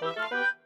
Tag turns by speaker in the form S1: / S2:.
S1: Música